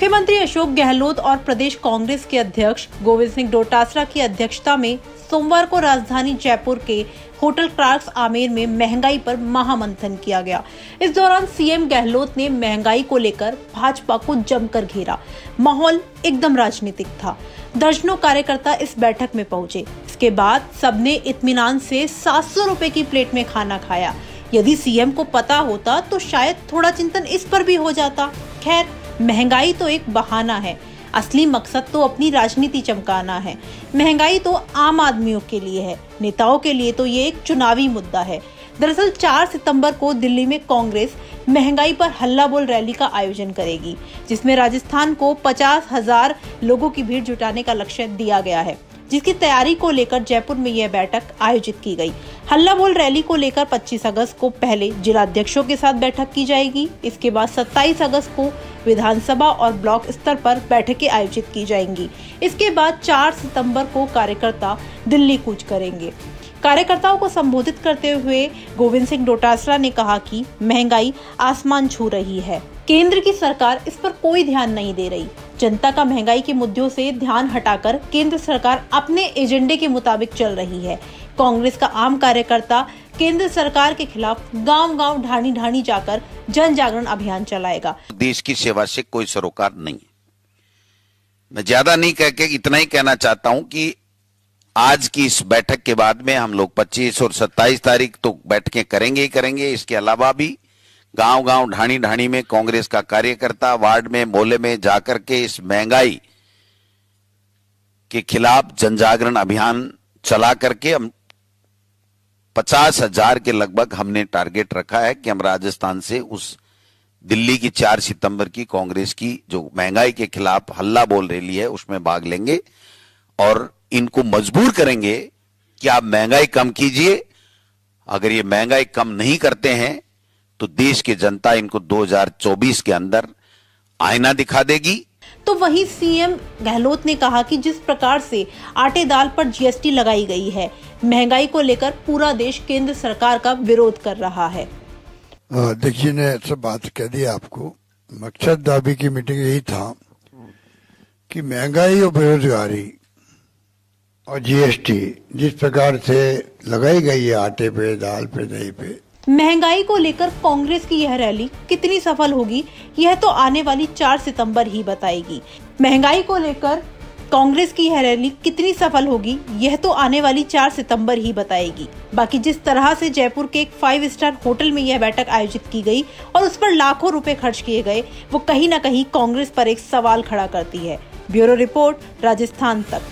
मुख्यमंत्री अशोक गहलोत और प्रदेश कांग्रेस के अध्यक्ष गोविंद सिंह डोटासरा की अध्यक्षता में सोमवार को राजधानी जयपुर के होटल क्लार्क्स आमेर में महँगाई पर महामंथन किया गया। इस दौरान सीएम गहलोत ने महँगाई को लेकर भाजपा को जमकर घेरा। माहौल एकदम राजनीतिक था। दर्जनों कार्यकर्ता इस बैठक में पहुँचे। इसके बाद सबने इत्मीनान से सात सौ रूपए की प्लेट में खाना खाया। यदि सीएम को पता होता तो शायद थोड़ा चिंतन इस पर भी हो जाता। खैर महँगाई तो एक बहाना है। असली मकसद तो अपनी राजनीति चमकाना है। महँगाई तो आम आदमियों के लिए है। नेताओं के लिए तो ये एक चुनावी मुद्दा है। दरअसल 4 सितंबर को दिल्ली में कांग्रेस महँगाई पर हल्ला बोल रैली का आयोजन करेगी, जिसमें राजस्थान को पचास हज़ार लोगों की भीड़ जुटाने का लक्ष्य दिया गया है। जिसकी तैयारी को लेकर जयपुर में यह बैठक आयोजित की गई। हल्ला बोल रैली को लेकर 25 अगस्त को पहले जिलाध्यक्षों के साथ बैठक की जाएगी। इसके बाद 27 अगस्त को विधानसभा और ब्लॉक स्तर पर बैठकें आयोजित की जाएँगी। इसके बाद 4 सितंबर को कार्यकर्ता दिल्ली कूच करेंगे। कार्यकर्ताओं को संबोधित करते हुए गोविंद सिंह डोटासरा ने कहा कि महँगाई आसमान छू रही है। केंद्र की सरकार इस पर कोई ध्यान नहीं दे रही। जनता का महँगाई के मुद्दों से ध्यान हटाकर केंद्र सरकार अपने एजेंडे के मुताबिक चल रही है। कांग्रेस का आम कार्यकर्ता केंद्र सरकार के खिलाफ गाँव गाँव ढाणी ढाणी जाकर जन जागरण अभियान चलाएगा। देश की सेवा से कोई सरोकार नहीं मैं ज़्यादा नहीं कह के इतना ही कहना चाहता हूँ कि आज की इस बैठक के बाद में हम लोग 25 और 27 तारीख तो बैठकें करेंगे ही करेंगे। इसके अलावा भी गाँव गाँव ढाणी ढाणी में कांग्रेस का कार्यकर्ता, वार्ड में, मोहल्ले में जाकर के इस महँगाई के खिलाफ जनजागरण अभियान चला करके हम पचास हज़ार के लगभग हमने टारगेट रखा है कि हम राजस्थान से उस दिल्ली की चार सितंबर की कांग्रेस की जो महँगाई के खिलाफ हल्ला बोल रही है, उसमें भाग लेंगे और इनको मजबूर करेंगे कि आप महँगाई कम कीजिए। अगर ये महँगाई कम नहीं करते हैं तो देश की जनता इनको 2024 के अंदर आईना दिखा देगी। तो वही सीएम गहलोत ने कहा कि जिस प्रकार से आटे दाल पर जीएसटी लगाई गई है महँगाई को लेकर पूरा देश केंद्र सरकार का विरोध कर रहा है। देखिए ने सब बात कह दी आपको। मकसद दाबी की मीटिंग यही था कि महँगाई और बेरोजगारी और जीएसटी जिस प्रकार से लगाई गई है आटे पे दाल पे दही पे महँगाई को लेकर कांग्रेस की यह रैली कितनी सफल होगी, यह तो आने वाली 4 सितंबर ही बताएगी। महँगाई को लेकर कांग्रेस की यह रैली कितनी सफल होगी, यह तो आने वाली 4 सितंबर ही बताएगी। बाकी जिस तरह से जयपुर के एक फाइव स्टार होटल में यह बैठक आयोजित की गई और उस पर लाखों रुपए खर्च किए गए, वो कहीं ना कहीं कांग्रेस पर एक सवाल खड़ा करती है। ब्यूरो रिपोर्ट, राजस्थान तक।